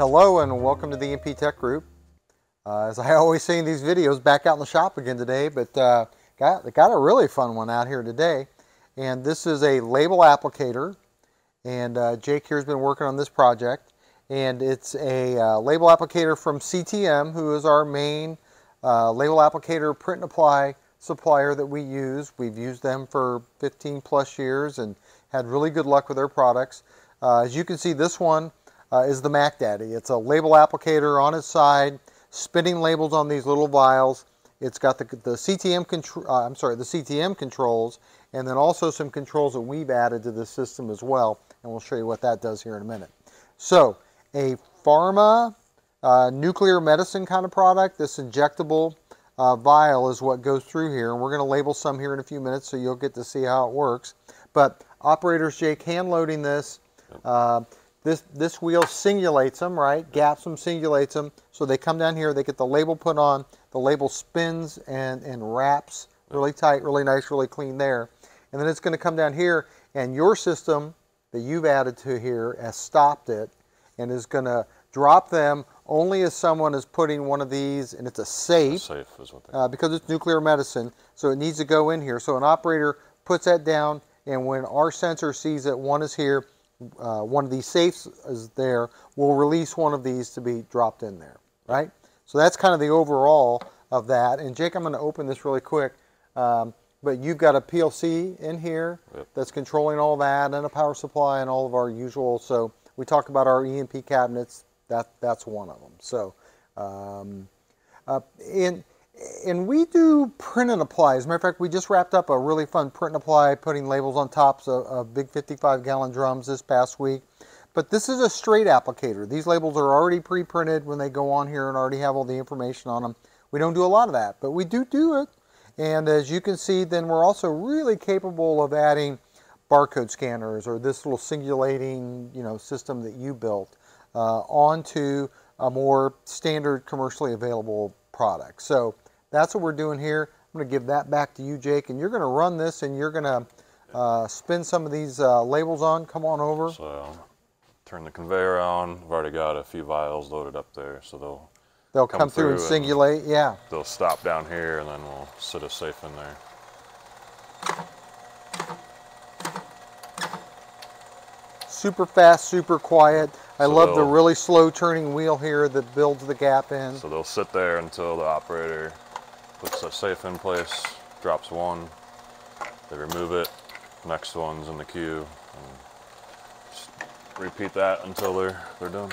Hello and welcome to the EMP Tech Group. Uh, as I always say in these videos, back out in the shop again today, but uh, got, got a really fun one out here today. And this is a label applicator, and uh, Jake here has been working on this project. And it's a uh, label applicator from CTM, who is our main uh, label applicator print and apply supplier that we use. We've used them for 15 plus years and had really good luck with their products. Uh, as you can see, this one uh, is the Mac Daddy. It's a label applicator on its side, spinning labels on these little vials. It's got the, the CTM control, uh, I'm sorry, the CTM controls, and then also some controls that we've added to the system as well, and we'll show you what that does here in a minute. So, a pharma uh, nuclear medicine kind of product, this injectable uh, vial is what goes through here, and we're going to label some here in a few minutes so you'll get to see how it works. But operators, Jake, hand loading this. Uh, this, this wheel singulates them, right? Gaps them, singulates them. So they come down here, they get the label put on, the label spins and, and wraps really tight, really nice, really clean there. And then it's going to come down here, and your system that you've added to here has stopped it and is going to drop them only as someone is putting one of these, and it's a safe, safe is what they uh, because it's nuclear medicine, so it needs to go in here. So an operator puts that down, and when our sensor sees that one is here, uh, one of these safes is there, we'll release one of these to be dropped in there, right? So that's kind of the overall of that. And Jake, I'm going to open this really quick. Um, but you've got a PLC in here Yep. that's controlling all that and a power supply and all of our usual. So we talk about our EMP cabinets. That that's one of them. So, um, uh, and and we do print and apply. As a matter of fact, we just wrapped up a really fun print and apply, putting labels on tops of, of big 55 gallon drums this past week. But this is a straight applicator. These labels are already pre-printed when they go on here and already have all the information on them. We don't do a lot of that, but we do do it. And as you can see, then we're also really capable of adding barcode scanners or this little singulating you know, system that you built uh, onto a more standard commercially available product. So that's what we're doing here. I'm going to give that back to you, Jake, and you're going to run this and you're going to uh, spin some of these uh, labels on. Come on over. So turn the conveyor on. I've already got a few vials loaded up there, so they'll They'll come come, through and through and- singulate. Yeah. they'll stop down here, and then we'll sit a safe in there. Super fast, super quiet. I So love the really slow turning wheel here that builds the gap in. So they'll sit there until the operator puts a safe in place, drops one, they remove it, next one's in the queue, and just repeat that until they're they're done.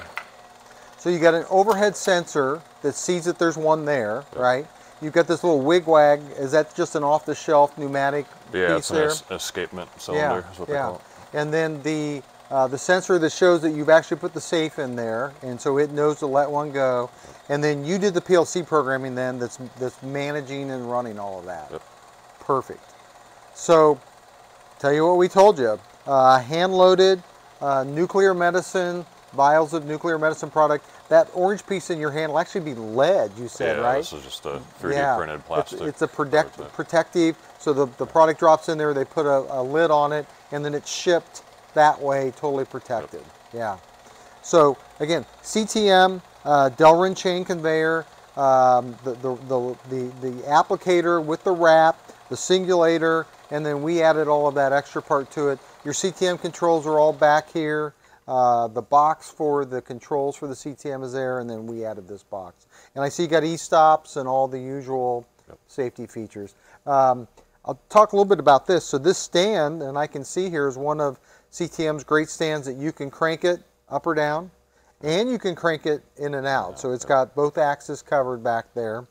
So you got an overhead sensor that sees that there's one there, right? You've got this little wigwag. Is that just an off-the-shelf pneumatic Yeah, piece it's an there? escapement cylinder is what they call it. And then the uh, the sensor that shows that you've actually put the safe in there, and so it knows to let one go. And then you did the PLC programming then that's that's managing and running all of that. Yep. Perfect. So, tell you what we told you: uh, hand-loaded uh, nuclear medicine vials of nuclear medicine product. That orange piece in your hand will actually be lead. You said yeah, right? this is just a 3D printed It's- plastic. It's, a protect, protective, so the, the product drops in there, they put a, a lid on it, and then it's shipped that way, totally protected. Yeah. So again, CTM, uh, Delrin chain conveyor, um, the, the, the, the, the applicator with the wrap, the singulator, and then we added all of that extra part to it. Your CTM controls are all back here. Uh, the box for the controls for the CTM is there, and then we added this box. And I see you got e-stops and all the usual safety features. Um, I'll talk a little bit about this. So this stand, and I can see here, is one of CTM's great stands that you can crank it up or down, and you can crank it in and out. So it's got both axes covered back there.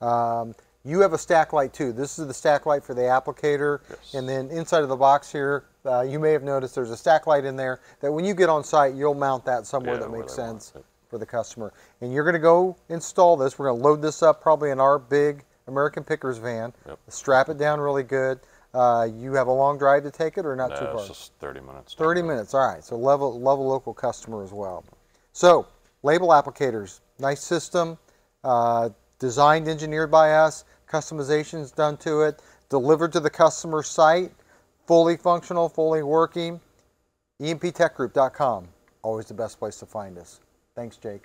Um, you have a stack light too. This is the stack light for the applicator, Yes. and then inside of the box here, uh, you may have noticed there's a stack light in there that when you get on site, you'll mount that somewhere Yeah, that makes sense for the customer. And you're going to go install this. We're going to load this up probably in our big American Pickers van. Yep. Strap it down really good. Uh, you have a long drive to take it or not too far? it's just 30 minutes. 30 the minutes, all right. So level, level local customer as well. So label applicators, nice system, uh, designed, engineered by us, customizations done to it, delivered to the customer site, fully functional, fully working. EMPTechGroup.com, always the best place to find us. Thanks, Jake.